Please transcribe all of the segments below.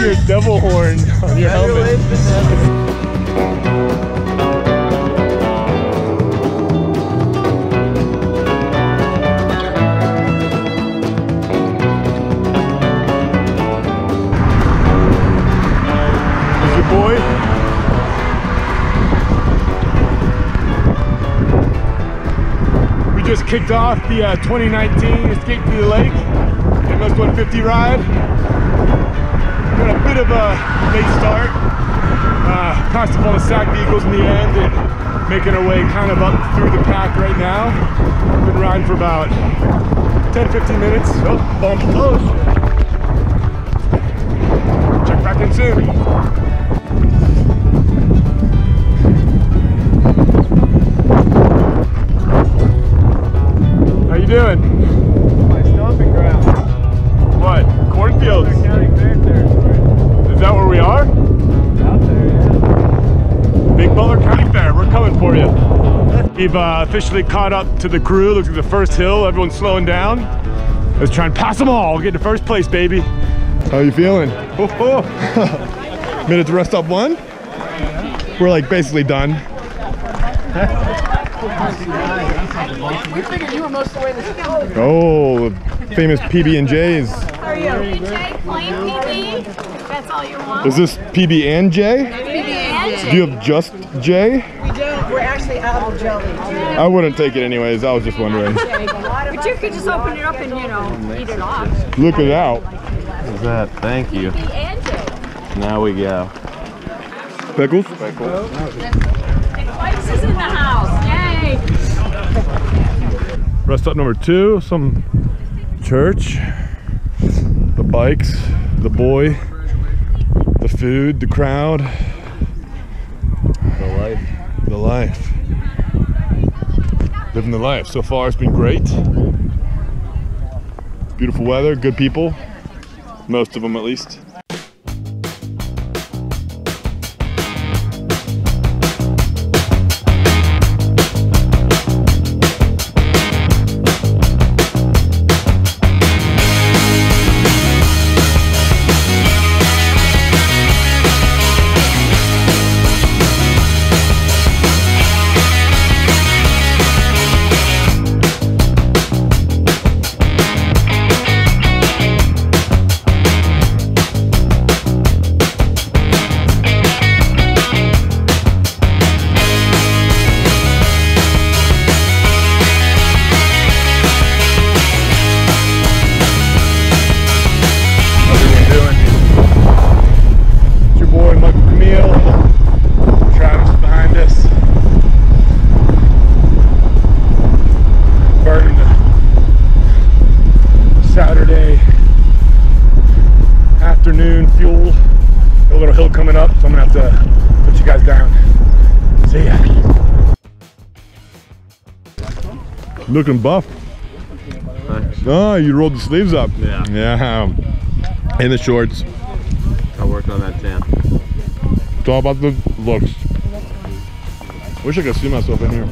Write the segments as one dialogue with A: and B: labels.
A: Your devil horn on your helmet. There's your boy. We just kicked off the uh, 2019 Escape to the Lake MS 150 ride. Bit of a late start. Uh, passed up all the SAG vehicles in the end and making our way kind of up through the pack right now. Been riding for about 10 15 minutes. Oh, bump. close. Check back in soon. We've uh, officially caught up to the crew. Looks like the first hill. Everyone's slowing down. Let's try and pass them all. Get to first place, baby. How you feeling? Minute to rest up one. We're like basically done.
B: We figured you were most of the way to
A: Oh, famous PB and J's.
B: How are you?
C: PJ, plain PB. That's all you want.
A: Is this PB and J?
C: and
A: Do you have just J?
B: We don't. We're actually apple jelly.
A: I wouldn't take it anyways. I was just wondering.
C: But you could just open it up and, you know, eat it off.
A: Look it out.
D: What's that? Thank you.
C: PB and J.
D: Now we go.
A: Pickles?
C: Twice is in the house. Yay.
A: Rest stop number two, some church, the bikes, the boy, the food, the crowd,
D: The life.
A: the life. Living the life. So far, it's been great. Beautiful weather, good people. Most of them, at least. Hill coming up, so I'm gonna have to put you guys down. See ya. Looking buff. Oh, you rolled the sleeves up.
D: Yeah.
A: Yeah. And the shorts.
D: I worked on that tan.
A: It's all about the looks. Wish I could see myself in here.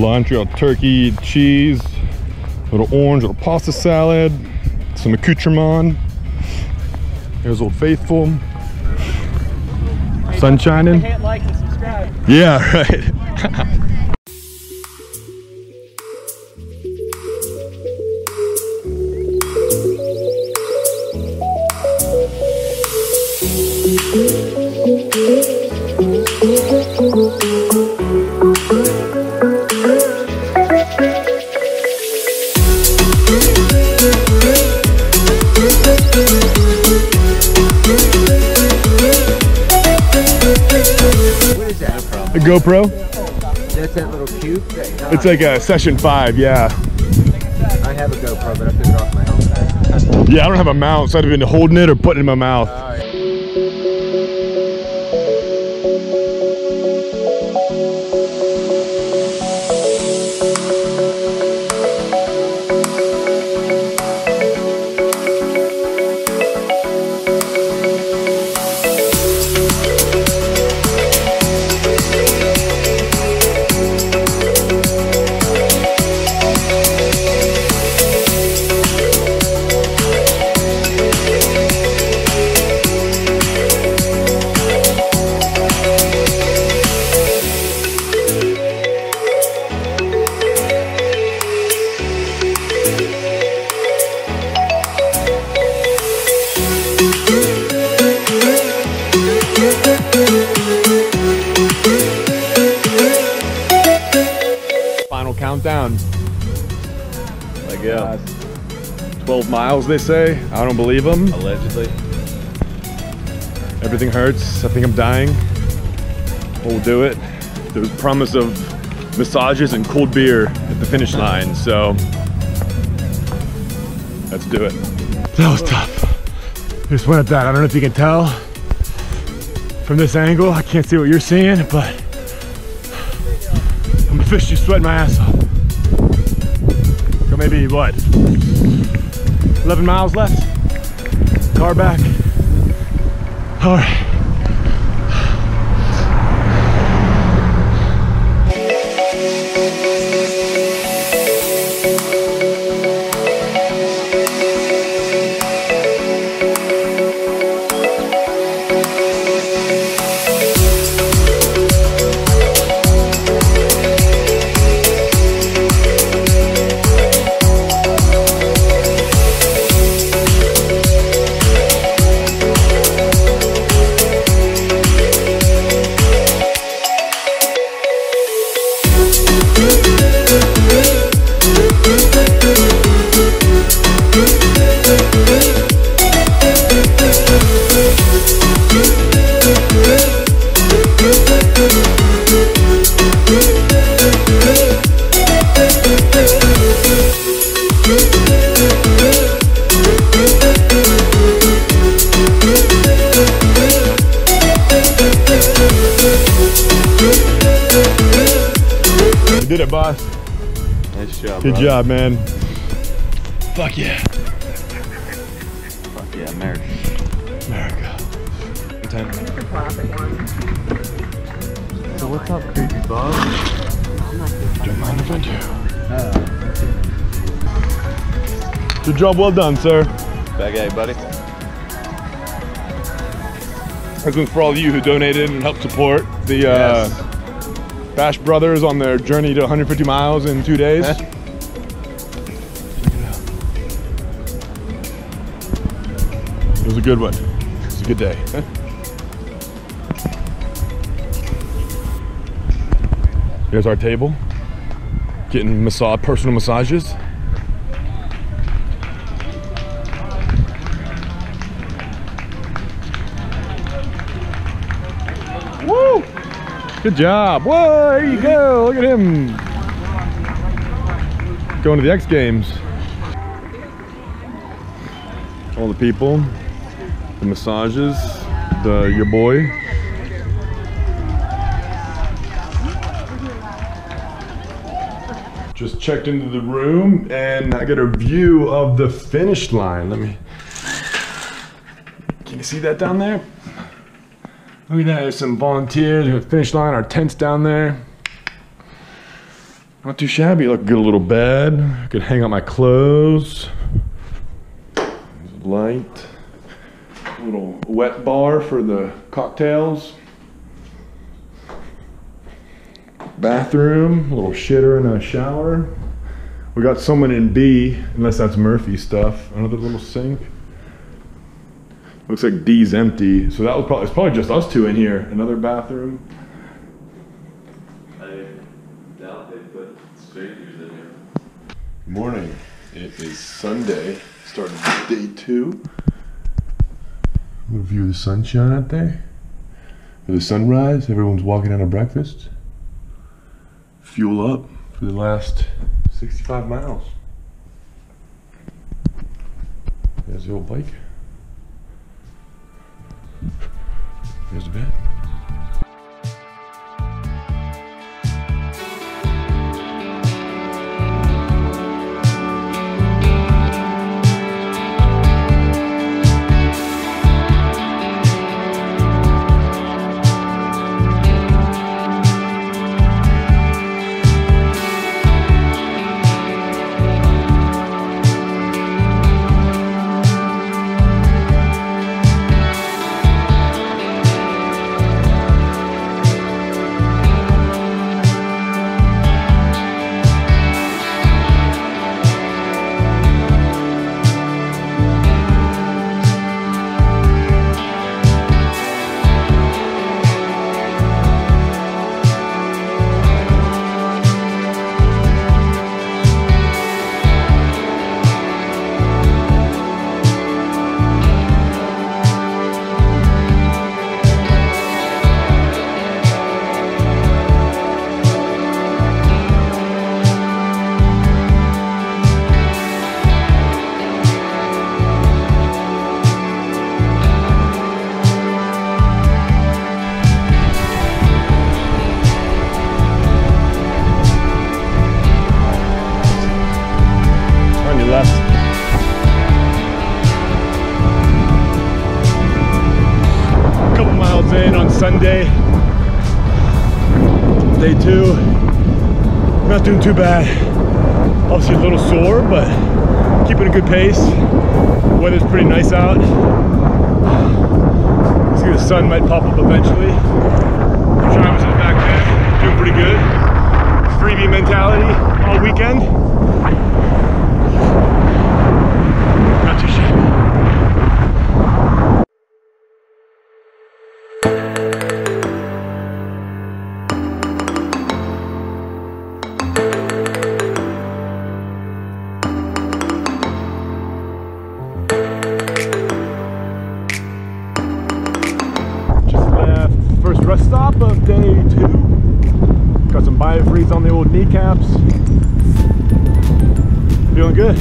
A: Got turkey, cheese, little orange, little pasta salad, some accoutrement. Here's Old Faithful. Sun shining.
E: Hit like and subscribe.
A: Yeah, right. GoPro.
E: That's that little cube? That,
A: It's like a session five, yeah.
E: I have a GoPro, but I took it off my helmet.
A: Yeah, I don't have a mount, so I've been holding it or putting it in my mouth. Miles, they say. I don't believe them.
D: Allegedly.
A: Everything hurts. I think I'm dying. We'll do it. There's promise of massages and cold beer at the finish line, so let's do it. That was tough. Just went at that. I don't know if you can tell from this angle. I can't see what you're seeing, but I'm officially sweating my ass off. Got maybe what? 11 miles left. Car back. All right. Boss.
D: Nice job.
A: Good
D: bro.
A: job, man. Fuck yeah.
D: Fuck yeah, America.
A: America.
D: So what's up, creepy Bob?
A: Don't mind if I do. Good job, well done, sir.
D: Bag A, buddy.
A: This one's for all of you who donated and helped support the uh, Bash Brothers on their journey to 150 miles in two days. It was a good one. It was a good day. Here's our table. Getting massage, personal massages. Good job. Whoa, there you go. Look at him. Going to the X Games. All the people, the massages, the your boy. Just checked into the room and I got a view of the finish line. Let me. Can you see that down there? Look at that, there's some volunteers, the finish line, our tent's down there. Not too shabby, look good A little bed. I could hang out my clothes. Light. A little wet bar for the cocktails. Bathroom, a little shitter and a shower. We got someone in B, unless that's Murphy stuff. Another little sink. Looks like D's empty, so that was probably it's probably just us two in here. Another bathroom.
D: I doubt they put strangers in here.
A: Good morning. It is Sunday, starting day two. Little view of the sunshine out there. For the sunrise, everyone's walking out to breakfast. Fuel up for the last 65 miles. There's the old bike. There's the Not doing too bad. Obviously a little sore, but keeping a good pace. Weather's pretty nice out. See the sun might pop up eventually. Travis is back there, doing pretty good. Freebie mentality all weekend. Not too shabby. Rest stop of day two. Got some biofreeze on the old kneecaps. Feeling good.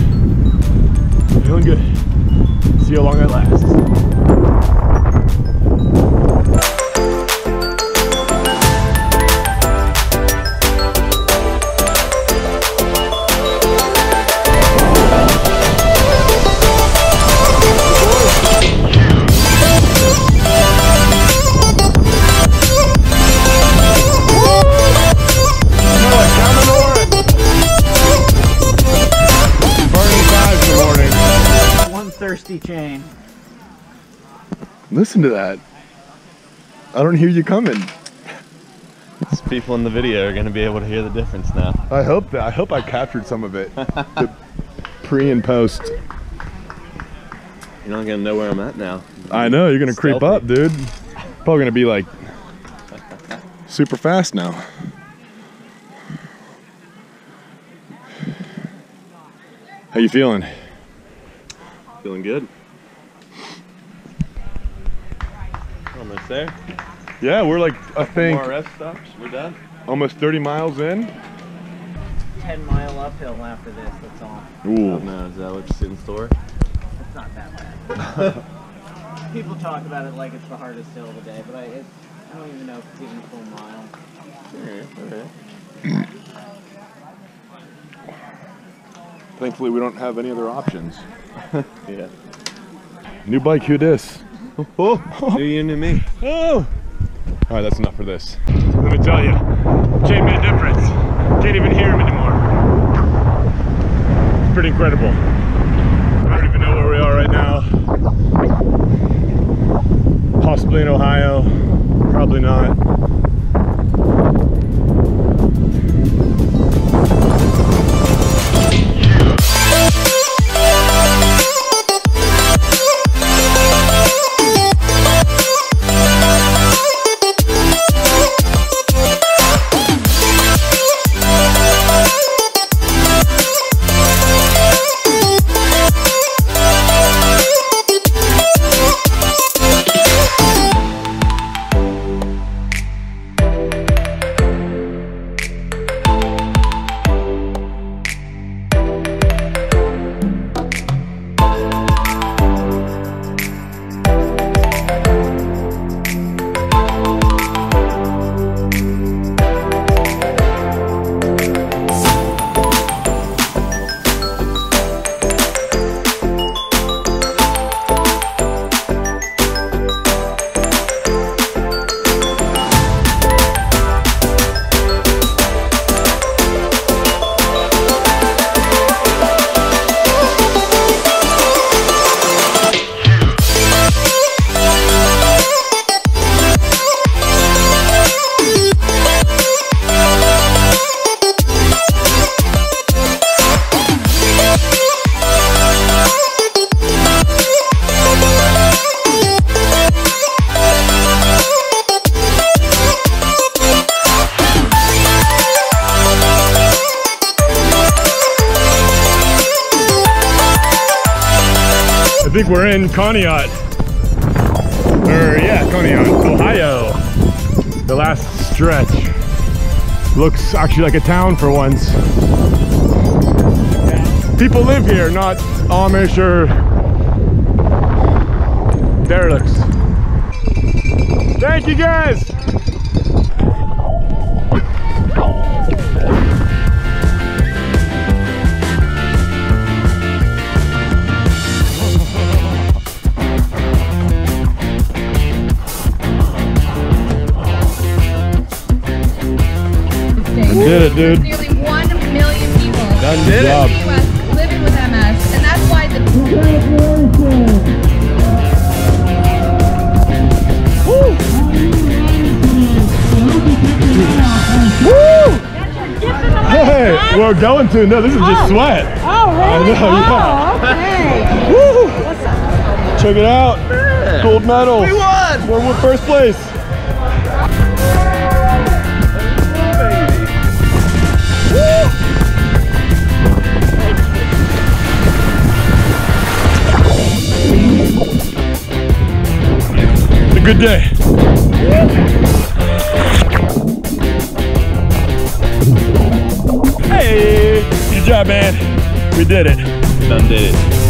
A: Feeling good. See how long that lasts.
B: One thirsty chain.
A: Listen to that. I don't hear you coming.
D: These people in the video are gonna be able to hear the difference now.
A: I hope that I hope I captured some of it. the pre and post.
D: You're not gonna know where I'm at now.
A: I know you're gonna creep up, dude. Probably gonna be like super fast now. How you feeling?
D: Feeling good. Almost there.
A: Yeah, we're like I think
D: More rest stops. We're done.
A: almost 30 miles in.
B: 10 mile uphill after this, that's all.
D: Oh
A: Ooh.
D: no, is that what's in store?
B: It's not that bad. People talk about it like it's the hardest hill of the day, but I, it, I don't even know if it's even a full mile.
D: Alright, alright.
A: Thankfully, we don't have any other options.
D: Yeah.
A: New bike, who this?
D: Oh, new you and me.
A: Oh! All right, that's enough for this. Let me tell you, chain made a difference. Can't even hear him anymore. It's pretty incredible. I don't even know where we are right now. Possibly in Ohio, probably not. Think we're in Conneaut. Or yeah, Conneaut, Ohio. The last stretch. Looks actually like a town for once. People live here, not Amish or derelicts. Thank you guys. Dude.
F: Nearly 1 million people
D: Done did
F: in
D: it.
F: the US living with MS, and that's why the
A: Hey, we're going to. No, this is just oh. sweat.
C: Oh, really?
A: I know, yeah.
C: Oh, okay.
A: Check it out. Gold medal. We won. We're, we're first place. A good day. Hey, good job, man. We did it.
D: Done did it.